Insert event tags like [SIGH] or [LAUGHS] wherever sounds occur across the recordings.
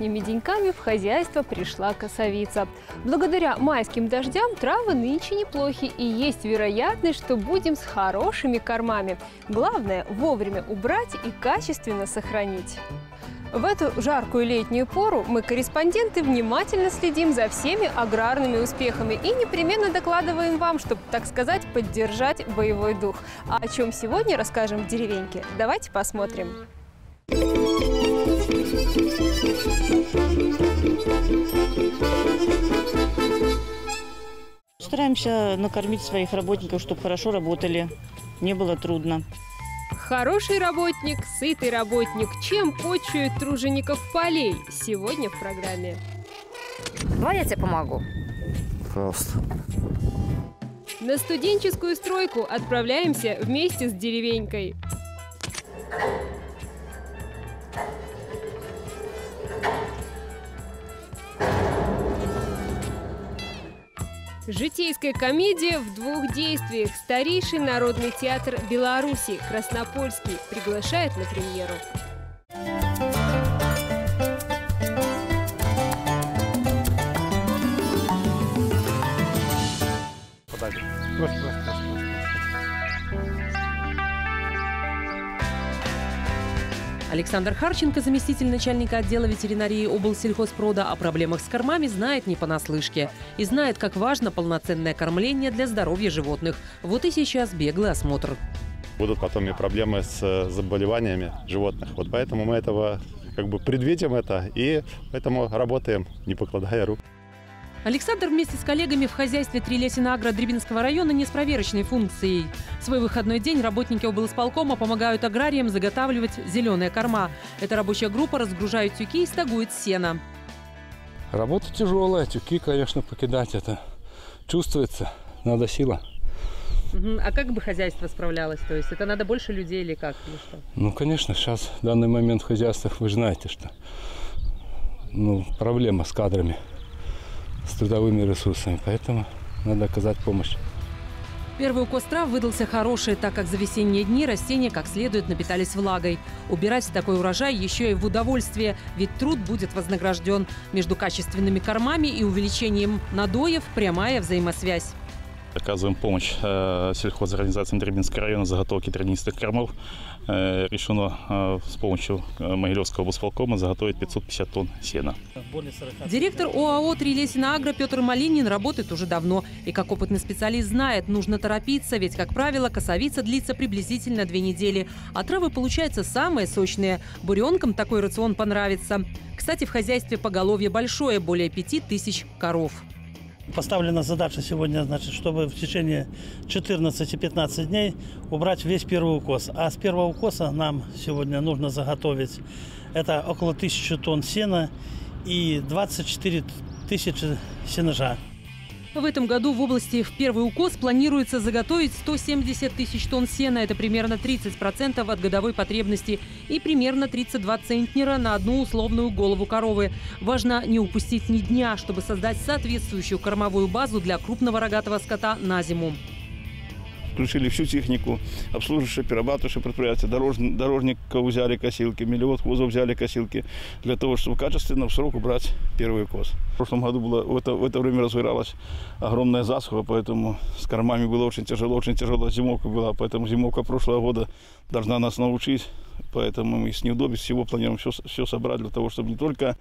Летними деньками в хозяйство пришла косовица. Благодаря майским дождям травы нынче неплохи и есть вероятность, что будем с хорошими кормами. Главное – вовремя убрать и качественно сохранить. В эту жаркую летнюю пору мы, корреспонденты, внимательно следим за всеми аграрными успехами и непременно докладываем вам, чтобы, так сказать, поддержать боевой дух. А о чем сегодня расскажем в деревеньке? Давайте посмотрим. Стараемся накормить своих работников, чтобы хорошо работали, не было трудно. Хороший работник, сытый работник. Чем почуют тружеников полей? Сегодня в программе. Давай я тебе помогу. Пожалуйста. На студенческую стройку отправляемся вместе с деревенькой. Житейская комедия в двух действиях. Старейший народный театр Беларуси Краснопольский приглашает на премьеру. Подали. Просто, просто, Александр Харченко, заместитель начальника отдела ветеринарии облсельхозпрода, о проблемах с кормами знает не понаслышке. И знает, как важно полноценное кормление для здоровья животных. Вот и сейчас беглый осмотр. Будут потом и проблемы с э, заболеваниями животных. Вот поэтому мы этого как бы предвидим это и поэтому работаем, не покладая рук. Александр вместе с коллегами в хозяйстве Трилесина Агро Дребинского района не с проверочной функцией. В свой выходной день работники облсполкома помогают аграриям заготавливать зеленые корма. Эта рабочая группа разгружает тюки и стагует сено. Работа тяжелая, тюки, конечно, покидать это чувствуется, надо сила. А как бы хозяйство справлялось? То есть это надо больше людей или как? Или что? Ну, конечно, сейчас в данный момент в хозяйствах вы знаете, что ну, проблема с кадрами, с трудовыми ресурсами, поэтому надо оказать помощь. Первый укос трав выдался хороший, так как за весенние дни растения как следует напитались влагой. Убирать такой урожай еще и в удовольствие, ведь труд будет вознагражден. Между качественными кормами и увеличением надоев прямая взаимосвязь. Оказываем помощь э, сельхозорганизациям Дребинского района заготовки травянистых кормов. Э, решено э, с помощью э, Могилевского облсполкома заготовить 550 тонн сена. Директор ОАО «Трилесина Агро» Петр Малинин работает уже давно. И как опытный специалист знает, нужно торопиться, ведь, как правило, косовица длится приблизительно две недели. А травы получаются самые сочные. Буренкам такой рацион понравится. Кстати, в хозяйстве поголовье большое, более пяти тысяч коров. Поставлена задача сегодня, значит, чтобы в течение 14-15 дней убрать весь первый укос. А с первого укоса нам сегодня нужно заготовить это около 1000 тонн сена и 24 тысячи сенажа. В этом году в области в первый укос планируется заготовить 170 тысяч тонн сена. Это примерно 30% от годовой потребности и примерно 32 центнера на одну условную голову коровы. Важно не упустить ни дня, чтобы создать соответствующую кормовую базу для крупного рогатого скота на зиму. Включили всю технику, обслуживающие, перерабатывающие предприятия, дорож, дорожников взяли косилки, миллион вузов взяли косилки, для того, чтобы качественно в срок убрать первый кос. В прошлом году было, в, это, в это время разгоралась огромная засуха, поэтому с кормами было очень тяжело, очень тяжелая зимовка была, поэтому зимовка прошлого года должна нас научить, поэтому мы с неудобств всего планируем все, все собрать для того, чтобы не только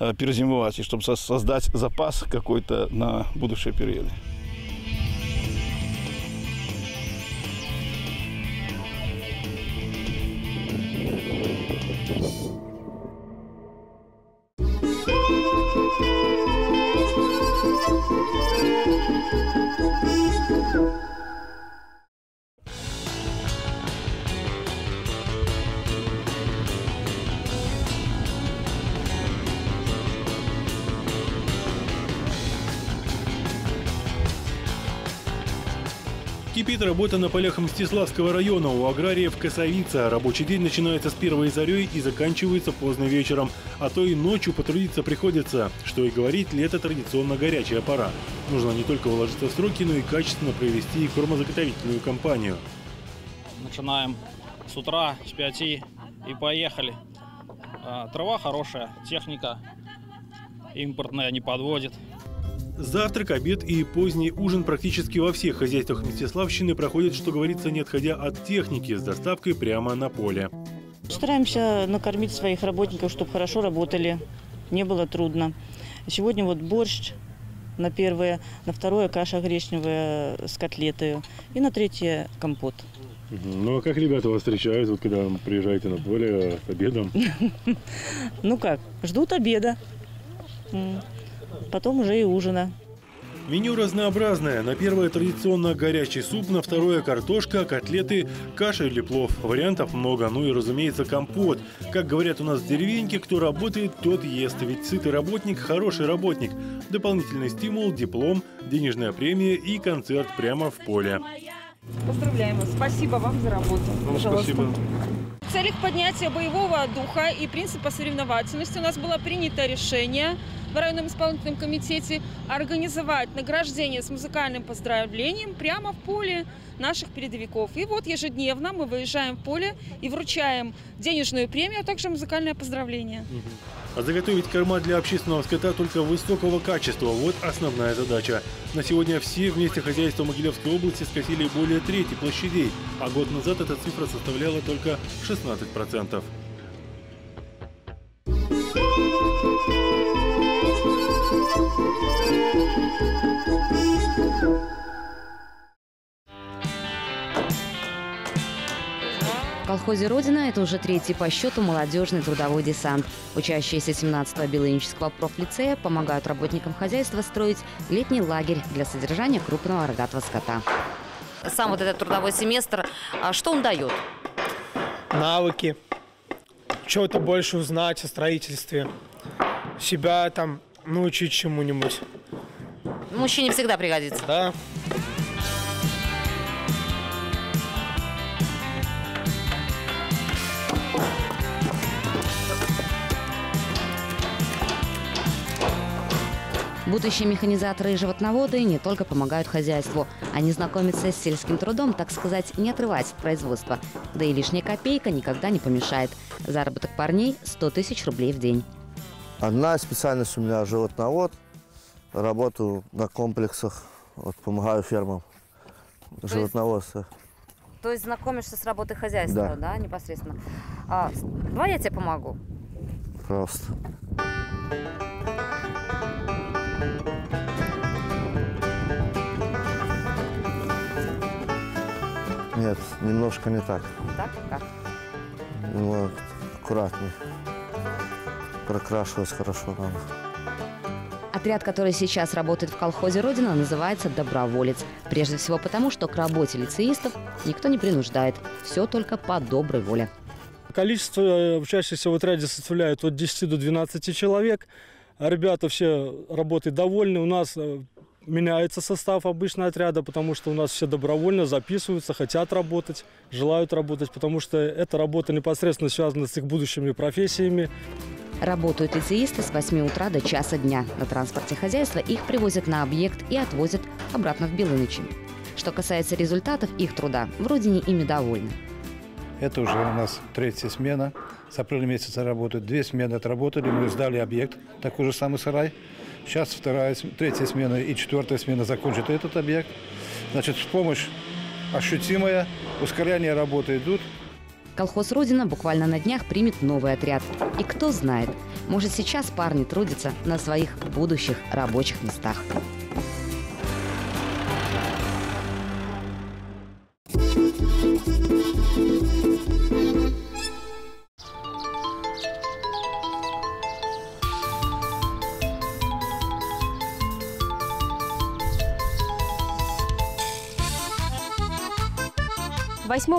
э, перезимовать, и чтобы со- создать запас какой-то на будущие периоды. Кипит работа на полях Мстиславского района у аграриев Косовица. Рабочий день начинается с первой зарей и заканчивается поздно вечером. А то и ночью потрудиться приходится. Что и говорить, лето традиционно горячая пора. Нужно не только уложиться в сроки, но и качественно провести кормозаготовительную кампанию. Начинаем с утра, с 5 и поехали. А, Трава хорошая, техника импортная не подводит. Завтрак, обед и поздний ужин практически во всех хозяйствах Мстиславщины проходят, что говорится, не отходя от техники, с доставкой прямо на поле. Стараемся накормить своих работников, чтобы хорошо работали, не было трудно. Сегодня вот борщ на первое, на второе каша гречневая с котлетой и на третье компот. Ну а как ребята вас встречают, вот когда приезжаете на поле с обедом? [LAUGHS] Ну как, ждут обеда, потом уже и ужина. Меню разнообразное. На первое традиционно горячий суп, на второе картошка, котлеты, каша или плов. Вариантов много, ну и, разумеется, компот. Как говорят у нас в деревеньке, кто работает, тот ест. Ведь сытый работник – хороший работник. Дополнительный стимул, диплом, денежная премия и концерт прямо в поле. Поздравляем вас. Спасибо вам за работу. Пожалуйста. Спасибо. В целях поднятия боевого духа и принципа соревновательности у нас было принято решение в районном исполнительном комитете организовать награждение с музыкальным поздравлением прямо в поле наших передовиков. И вот ежедневно мы выезжаем в поле и вручаем денежную премию, а также музыкальное поздравление. А заготовить корма для общественного скота только высокого качества – вот основная задача. На сегодня все вместе хозяйства Могилевской области скосили более трети площадей, а год назад эта цифра составляла только 16%. Колхозе «Родина» это уже третий по счету молодежный трудовой десант. Учащиеся 17-го Белынического профлицея помогают работникам хозяйства строить летний лагерь для содержания крупного рогатого скота. Сам вот этот трудовой семестр, а что он дает? навыки, что-то больше узнать о строительстве, себя там научить чему-нибудь. Мужчине всегда пригодится. Да. Будущие механизаторы и животноводы не только помогают хозяйству. Они знакомятся с сельским трудом, так сказать, не отрываясь от производства. Да и лишняя копейка никогда не помешает. Заработок парней – 100 тысяч рублей в день. Одна специальность у меня животновод. Работаю на комплексах, вот, помогаю фермам. Животноводство. То есть знакомишься с работой хозяйства, Да. да, непосредственно. А, давай я тебе помогу. Просто. Нет, немножко не так. Так, как? Ну, аккуратнее. Прокрашивать хорошо надо. Отряд, который сейчас работает в колхозе «Родина», называется «Доброволец». Прежде всего потому, что к работе лицеистов никто не принуждает. Все только по доброй воле. Количество э, учащихся в отряде составляет от 10 до 12 человек. А Ребята все работой довольны. У нас э, меняется состав обычно отряда, потому что у нас все добровольно записываются, хотят работать, желают работать, потому что эта работа непосредственно связана с их будущими профессиями. Работают лицеисты с 8 утра до часа дня. На транспорте хозяйства их привозят на объект и отвозят обратно в Белынычи. Что касается результатов их труда, в родине ими довольны. Это уже у нас третья смена. С апреля месяца работают. Две смены отработали, мы сдали объект, такой же самый сарай. Сейчас вторая, третья смена и четвертая смена закончит этот объект. Значит, помощь ощутимая, ускорение работы идут. Колхоз «Родина» буквально на днях примет новый отряд. И кто знает, может сейчас парни трудятся на своих будущих рабочих местах. –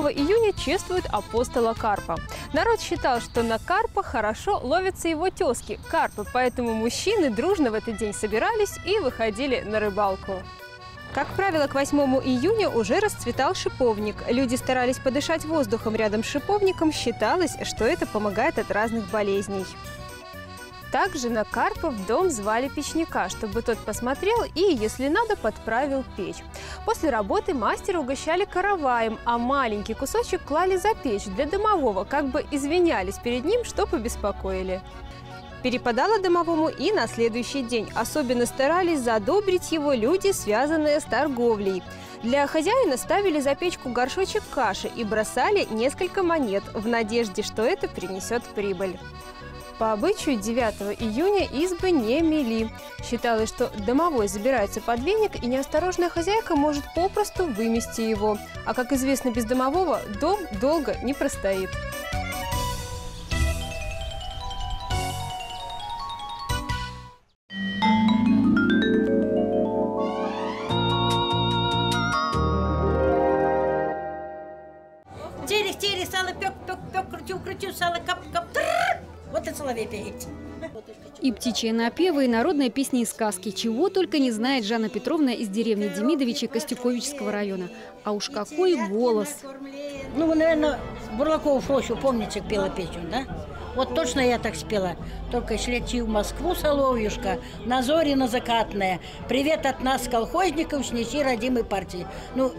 июня чествуют апостола Карпа. Народ считал, что на Карпа хорошо ловятся его тезки – карпы, поэтому мужчины дружно в этот день собирались и выходили на рыбалку. Как правило, к 8 июня уже расцветал шиповник. Люди старались подышать воздухом рядом с шиповником, считалось, что это помогает от разных болезней. Также на Карпа в дом звали печника, чтобы тот посмотрел и, если надо, подправил печь. После работы мастера угощали караваем, а маленький кусочек клали за печь для домового, как бы извинялись перед ним, что побеспокоили. Перепадало домовому и на следующий день. Особенно старались задобрить его люди, связанные с торговлей. Для хозяина ставили за печку горшочек каши и бросали несколько монет в надежде, что это принесет прибыль. По обычаю 9 июня избы не мели. Считалось, что домовой забирается под веник, и неосторожная хозяйка может попросту вымести его. А как известно, без домового дом долго не простоит. Соловей пеет. И птичьи напевы, и народные песни и сказки. Чего только не знает Жанна Петровна из деревни Демидовичи Костюковичского района. А уж какой голос! Ну, вы, наверное, Бурлакову Фрощу, помните, пела песню, да? Вот точно я так спела. Только если лети в Москву, Соловьюшка, на Зорино закатное. Привет от нас, колхозников, снеси родимой партии. Ну,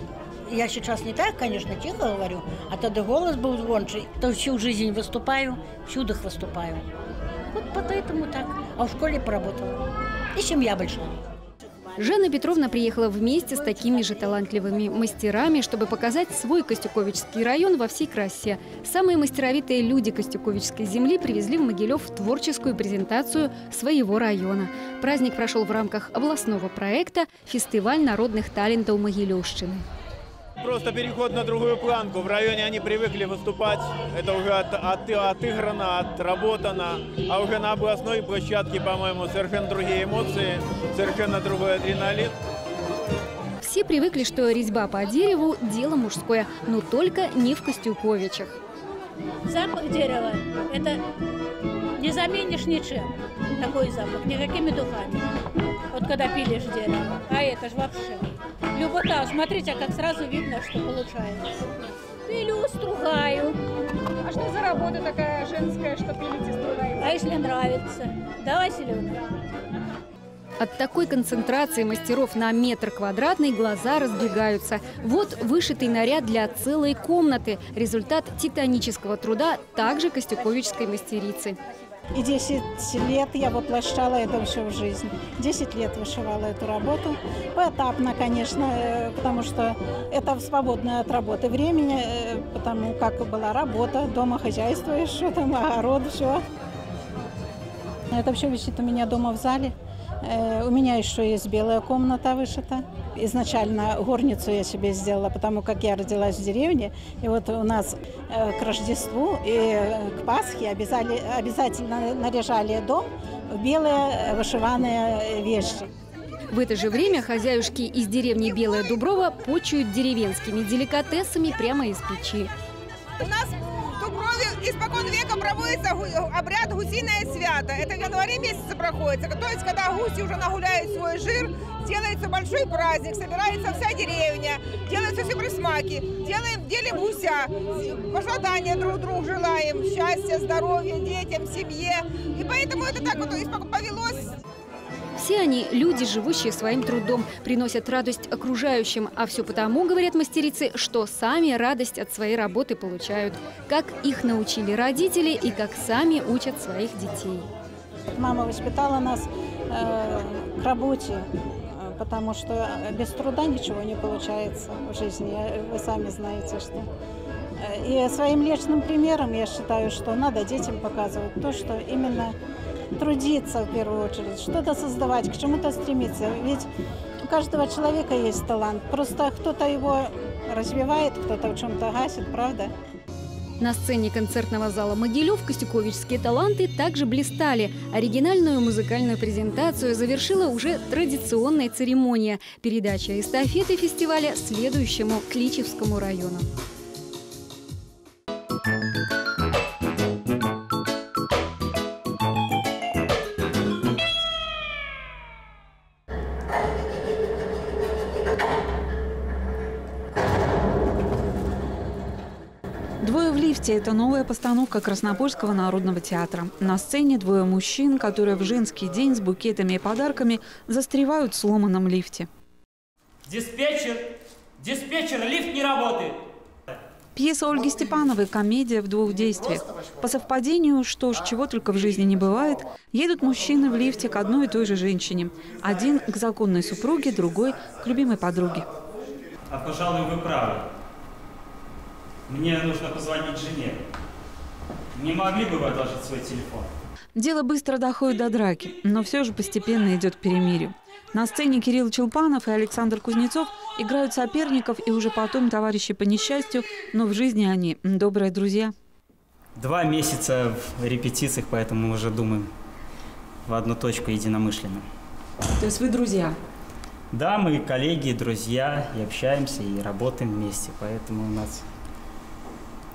я сейчас не так, конечно, тихо говорю, а тогда голос был звончий. То всю жизнь выступаю, всюду выступаю. Вот поэтому так. А в школе поработала. И семья большая. Жанна Петровна приехала вместе с такими же талантливыми мастерами, чтобы показать свой Костюковичский район во всей красе. Самые мастеровитые люди Костюковичской земли привезли в Могилев творческую презентацию своего района. Праздник прошел в рамках областного проекта «Фестиваль народных талентов Могилевщины». Просто переход на другую планку. В районе они привыкли выступать. Это уже от, от, отыграно, отработано. А уже на областной площадке, по-моему, совершенно другие эмоции, совершенно другой адреналин. Все привыкли, что резьба по дереву – дело мужское, но только не в Костюковичах. Запах дерева – это не заменишь ничем. Такой запах, никакими духами. Вот когда пилишь дерево. А это же вообще. Любота, смотрите, как сразу видно, что получается. Пилю, стругаю. А что за работа такая женская, что пилите, стругаете? А если нравится? Да, Василевна? От такой концентрации мастеров на метр квадратный глаза разбегаются. Вот вышитый наряд для целой комнаты. Результат титанического труда также Костюковичской мастерицы. И 10 лет я воплощала это все в жизнь. 10 лет вышивала эту работу. Поэтапно, конечно, потому что это свободное от работы времени, потому как была работа, дома хозяйство, еще [LAUGHS] там огород, все. Это все висит у меня дома в зале. У меня еще есть белая комната вышита. Изначально горницу я себе сделала, потому как я родилась в деревне. И вот у нас к Рождеству и к Пасхе обязали, обязательно наряжали дом в белые вышиванные вещи. В это же время хозяюшки из деревни Белая Дуброва почуют деревенскими деликатесами прямо из печи. У нас испокон века проводится обряд гусиное свято. Это в январе месяце проходится. То есть, когда гуси уже нагуляют свой жир, делается большой праздник, собирается вся деревня, делаются все присмаки, делаем, делим гуся, пожелания друг другу желаем, счастья, здоровья детям, семье. И поэтому это так вот повелось. Все они – люди, живущие своим трудом, приносят радость окружающим. А все потому, говорят мастерицы, что сами радость от своей работы получают. Как их научили родители и как сами учат своих детей. Мама воспитала нас э, к работе, потому что без труда ничего не получается в жизни. Вы сами знаете, что... И своим личным примером я считаю, что надо детям показывать то, что именно трудиться в первую очередь, что-то создавать, к чему-то стремиться. Ведь у каждого человека есть талант. Просто кто-то его развивает, кто-то в чем-то гасит, правда? На сцене концертного зала «Могилев» костюковичские таланты также блистали. Оригинальную музыкальную презентацию завершила уже традиционная церемония – передача эстафеты фестиваля следующему Кличевскому району. «Двое в лифте» – это новая постановка Краснопольского народного театра. На сцене двое мужчин, которые в женский день с букетами и подарками застревают в сломанном лифте. Диспетчер! Диспетчер, лифт не работает! Пьеса Ольги Степановой «Комедия в двух действиях». По совпадению, что ж, чего только в жизни не бывает, едут мужчины в лифте к одной и той же женщине. Один к законной супруге, другой к любимой подруге. А, пожалуй, вы правы. Мне нужно позвонить жене. Не могли бы вы одолжить свой телефон? Дело быстро доходит до драки, но все же постепенно идет к перемирию. На сцене Кирилл Челпанов и Александр Кузнецов играют соперников и уже потом товарищи по несчастью, но в жизни они добрые друзья. Два месяца в репетициях, поэтому мы уже думаем в одну точку единомышленно. То есть вы друзья? Да, мы коллеги, друзья, и общаемся, и работаем вместе, поэтому у нас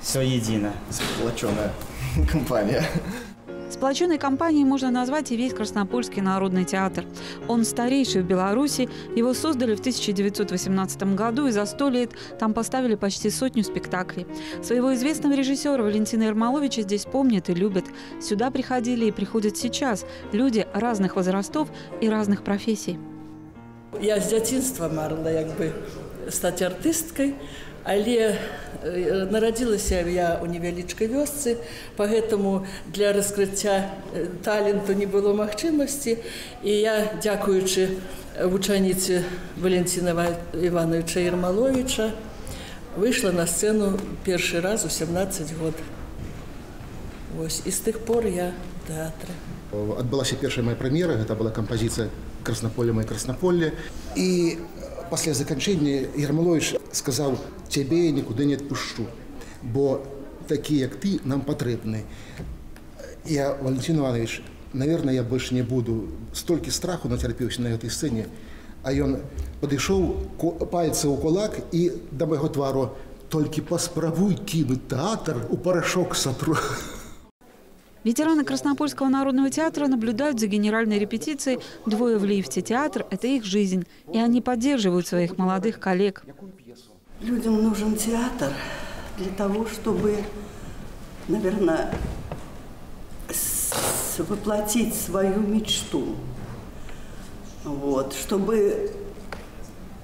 все едино. Сплоченная [LAUGHS] компания. Сплоченной компанией можно назвать и весь Краснопольский народный театр. Он старейший в Беларуси, его создали в 1918 году, и за сто лет там поставили почти сотню спектаклей. Своего известного режиссера Валентина Ермоловича здесь помнят и любят. Сюда приходили и приходят сейчас люди разных возрастов и разных профессий. Я з дзяцінства марыла як бы стаць артысткай, але э, нарадзілася я ў невялічкай вёсцы, пагэтаму для раскрыцця э, таленту не было магчымасці і я дзякуючы вучаніцы Валенціна Івановича Ермаловича выйшла на сцэну першы раз у 17 год. Вось і з тых пор я тэатры. Адбылася першая моя прэмера, гэта была кампазіцыя краснаполе мой краснаполе і пасля заканчэння Ермалович сказаў цябе я нікуды не адпушчу, бо такі як ты нам патрэбны. Я Валентин Иванович, наверное, я больше не буду столькі страху нацярпеўся на гэтай сцэне, а ён падышоў пальцы ў кулак і да майго твару толькі паспрабуй кінуць тэатр у парашок сатру. Ветераны Краснопольского народного театра наблюдают за генеральной репетицией «Двое в лифте». Театр – это их жизнь, и они поддерживают своих молодых коллег. Людям нужен театр для того, чтобы, наверное, воплотить свою мечту. Вот, чтобы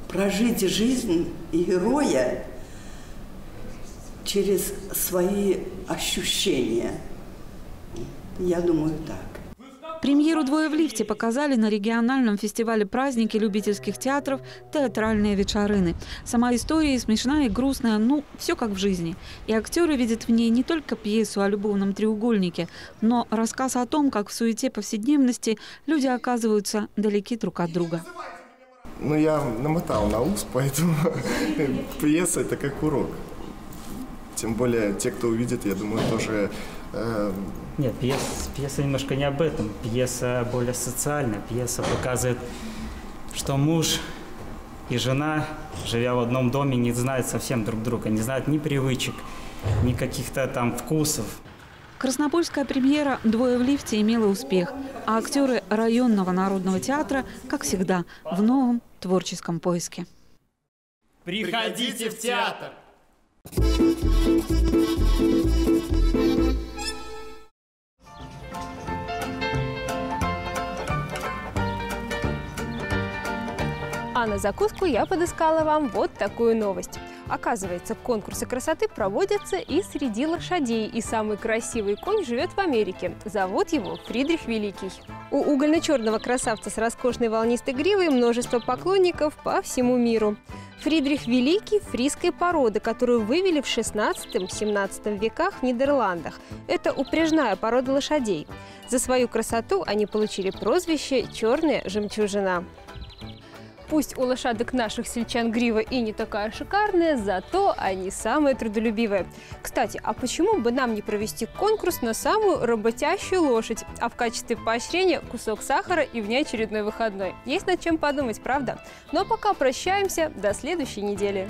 прожить жизнь героя через свои ощущения – я думаю, так. Премьеру «Двое в лифте» показали на региональном фестивале праздники любительских театров «Театральные вечерины». Сама история смешная и грустная, ну, все как в жизни. И актеры видят в ней не только пьесу о любовном треугольнике, но рассказ о том, как в суете повседневности люди оказываются далеки друг от друга. Ну, я намотал на ус, поэтому [LAUGHS] пьеса – это как урок. Тем более, те, кто увидит, я думаю, тоже э, нет, пьеса, пьеса немножко не об этом. Пьеса более социальная. Пьеса показывает, что муж и жена, живя в одном доме, не знают совсем друг друга, не знают ни привычек, ни каких-то там вкусов. Краснопольская премьера «Двое в лифте» имела успех, а актеры районного народного театра, как всегда, в новом творческом поиске. Приходите в театр! А на закуску я подыскала вам вот такую новость. Оказывается, конкурсы красоты проводятся и среди лошадей. И самый красивый конь живет в Америке. Зовут его Фридрих Великий. У угольно-черного красавца с роскошной волнистой гривой множество поклонников по всему миру. Фридрих Великий – фрисской породы, которую вывели в 16-17 веках в Нидерландах. Это упряжная порода лошадей. За свою красоту они получили прозвище «черная жемчужина». Пусть у лошадок наших сельчан грива и не такая шикарная, зато они самые трудолюбивые. Кстати, а почему бы нам не провести конкурс на самую работящую лошадь, а в качестве поощрения кусок сахара и внеочередной выходной? Есть над чем подумать, правда? Но пока прощаемся, до следующей недели.